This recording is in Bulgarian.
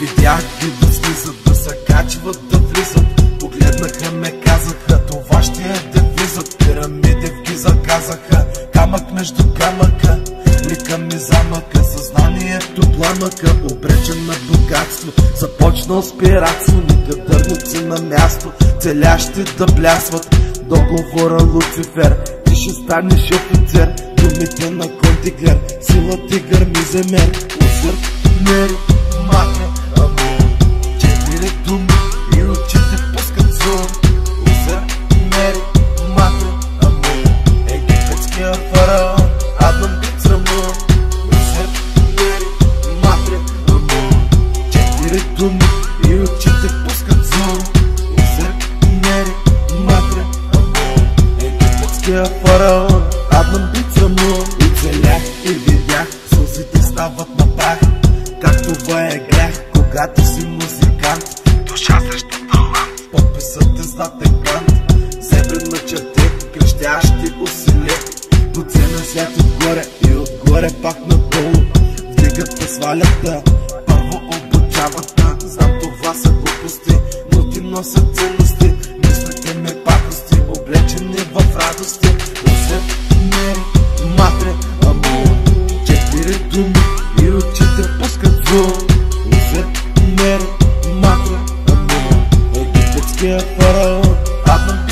Видях ги да слизат, да се качват, да влизат. Погледнаха ме, казаха, това ще е девизът Пирамиди в ги заказаха, камък между камъка. Лика ми замъка, съзнанието пламъка Обречен на богатство, започнал с пиратство. Никадърници на място, целящи да блясват. Договора Луцифер, ти ще станеш офицер. Думите на Контиглер, сила ти гърми земер. Усър, меро, Четири думи и очите пускат зон. Узър, мери, матре, амор Египетския фараон, Адам бит срамон И целях и видях, сълзите стават на прах Как това е грях, когато си музикант. Душа срещу талант, подписът е златен кант Зебрен на черти, крещящи усили До цена свят отгоре и отгоре пак надолу. Вдигат те свалят те, първо те Знам това са глупости, но ти носят ценности. Мислите ми пакости, облечени в радости. Усет, мери, матре, амор Четири думи и очите пускат звук. Усет, мери, матре, амор Египетския фараон, Адам